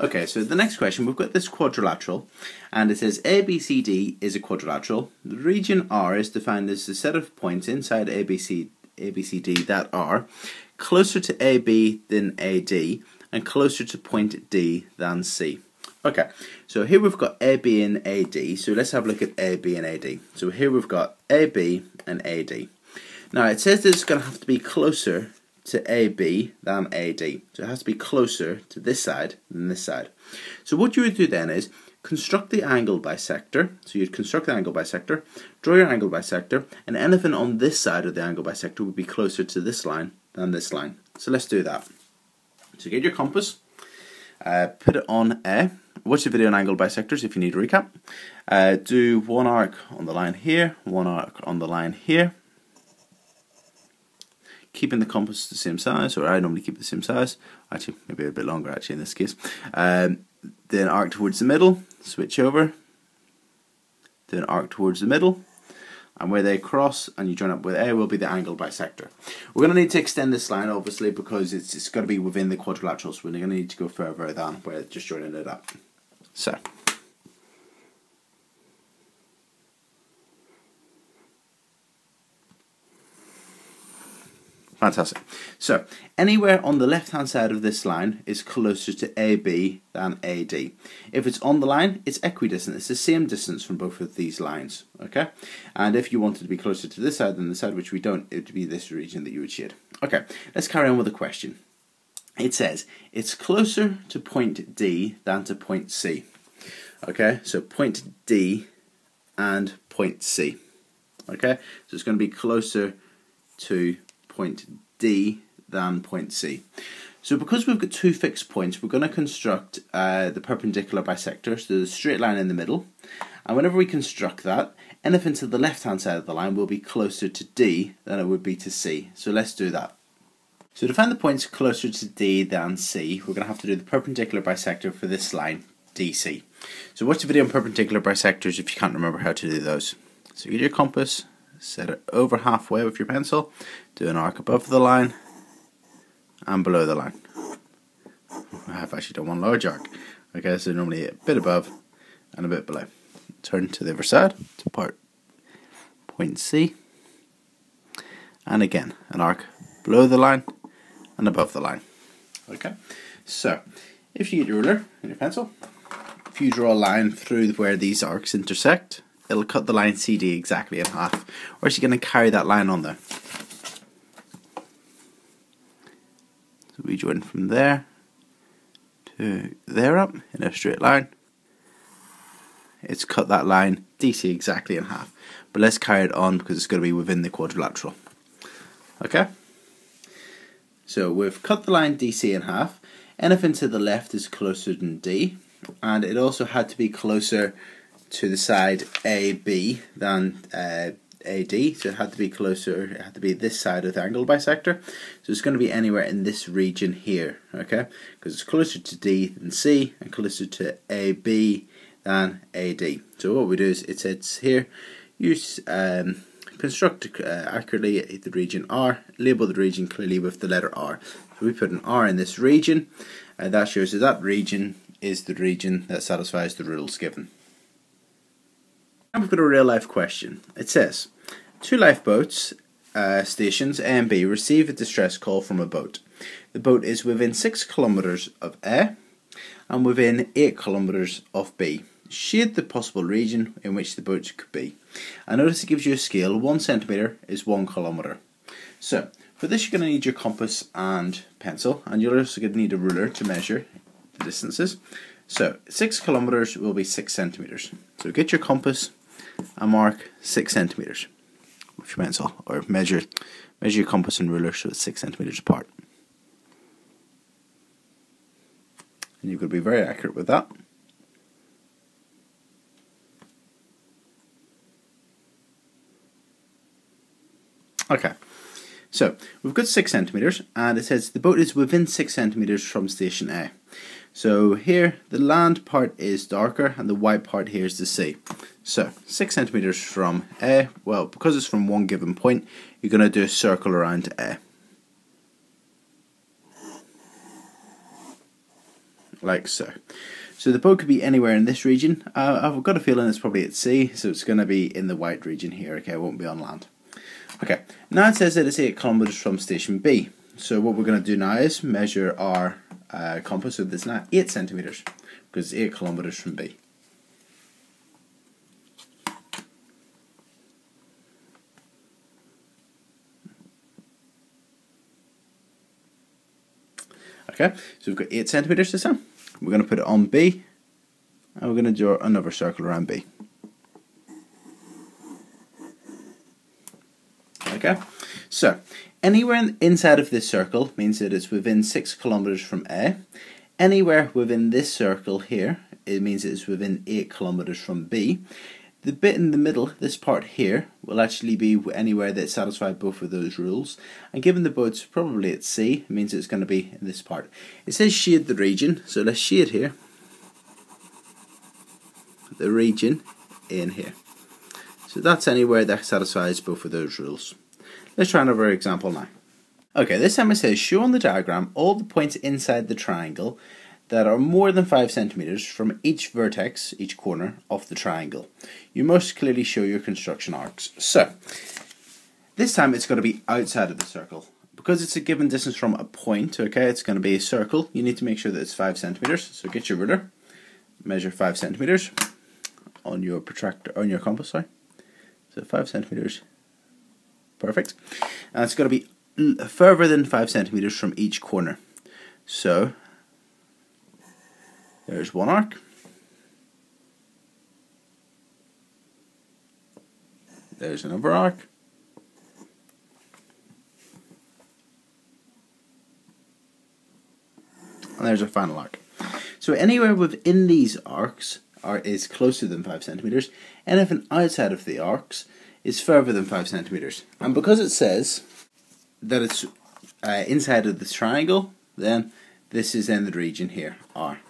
Okay, so the next question, we've got this quadrilateral, and it says ABCD is a quadrilateral. The region R is defined as the set of points inside ABC, ABCD that are closer to AB than AD, and closer to point D than C. Okay, so here we've got AB and AD, so let's have a look at AB and AD. So here we've got AB and AD. Now it says that it's going to have to be closer to AB than AD. So it has to be closer to this side than this side. So what you would do then is construct the angle bisector. So you'd construct the angle bisector, draw your angle bisector, and anything on this side of the angle bisector would be closer to this line than this line. So let's do that. So get your compass, uh, put it on A. Watch the video on angle bisectors if you need a recap. Uh, do one arc on the line here, one arc on the line here keeping the compass the same size, or I normally keep the same size, actually maybe a bit longer actually in this case. Um, then arc towards the middle, switch over, then arc towards the middle, and where they cross and you join up with A will be the angle bisector. We're going to need to extend this line obviously because it's, it's got to be within the quadrilateral, so we're going to need to go further than where just joining it up. So. Fantastic. So, anywhere on the left-hand side of this line is closer to AB than AD. If it's on the line, it's equidistant. It's the same distance from both of these lines, okay? And if you wanted to be closer to this side than the side, which we don't, it would be this region that you would shade. Okay, let's carry on with the question. It says, it's closer to point D than to point C. Okay, so point D and point C. Okay, so it's going to be closer to point D than point C. So because we've got two fixed points, we're going to construct uh, the perpendicular bisector, so the straight line in the middle. And whenever we construct that, anything to the left-hand side of the line will be closer to D than it would be to C. So let's do that. So to find the points closer to D than C, we're going to have to do the perpendicular bisector for this line, DC. So watch the video on perpendicular bisectors if you can't remember how to do those. So get your compass, set it over halfway with your pencil, do an arc above the line and below the line. I've actually done one large arc. Okay, so normally a bit above and a bit below. Turn to the other side to part point C, and again an arc below the line and above the line. Okay, so if you get your ruler and your pencil, if you draw a line through where these arcs intersect, it'll cut the line CD exactly in half. Or is she going to carry that line on there? So we join from there to there up in a straight line. It's cut that line DC exactly in half. But let's carry it on because it's going to be within the quadrilateral. Okay? So we've cut the line DC in half. Anything to the left is closer than D. And it also had to be closer to the side AB than uh, AD, so it had to be closer, it had to be this side of the angle bisector. So it's going to be anywhere in this region here, okay? Because it's closer to D than C and closer to AB than AD. So what we do is it says here, use um, construct uh, accurately the region R, label the region clearly with the letter R. So we put an R in this region, and that shows that that region is the region that satisfies the rules given. We've got a real life question. It says, two lifeboats uh, stations A and B receive a distress call from a boat. The boat is within 6 kilometres of A and within 8 kilometres of B. Shade the possible region in which the boats could be. I notice it gives you a scale, 1 centimetre is 1 kilometre. So, for this you're going to need your compass and pencil, and you're also going to need a ruler to measure the distances. So, 6 kilometres will be 6 centimetres. So get your compass and mark six centimeters with your pencil, or measure measure your compass and ruler so it's six centimeters apart. And you've got to be very accurate with that. Okay, so we've got six centimeters, and it says the boat is within six centimeters from station A. So here the land part is darker and the white part here is the sea. So 6 centimeters from A, well because it's from one given point you're going to do a circle around A. like so. So the boat could be anywhere in this region. Uh, I've got a feeling it's probably at sea, so it's going to be in the white region here, okay, it won't be on land. Okay, now it says that it's 8 kilometres from station B. So what we're going to do now is measure our uh, compass, so it's now 8 centimetres, because it's 8 kilometres from B. Okay, so we've got 8 centimetres this time. We're going to put it on B, and we're going to draw another circle around B. Okay, so anywhere inside of this circle means that it's within 6 kilometres from A. Anywhere within this circle here, it means it's within 8 kilometres from B. The bit in the middle, this part here, will actually be anywhere that satisfies both of those rules. And given the boat's probably at sea, it means it's going to be in this part. It says shade the region, so let's shade here. The region in here. So that's anywhere that satisfies both of those rules. Let's try another example now. Okay, this time it says show on the diagram all the points inside the triangle that are more than 5 centimeters from each vertex, each corner of the triangle. You must clearly show your construction arcs. So, this time it's going to be outside of the circle. Because it's a given distance from a point, okay, it's going to be a circle. You need to make sure that it's 5 centimeters. So get your ruler, measure 5 centimeters on your protractor, on your compass, sorry. So 5 centimeters, perfect. And it's going to be further than 5 centimeters from each corner. So there's one arc. There's another arc. And there's a final arc. So anywhere within these arcs are, is closer than 5 centimeters, anything outside of the arcs is further than 5 centimeters. And because it says that it's uh, inside of this triangle, then this is in the region here, R.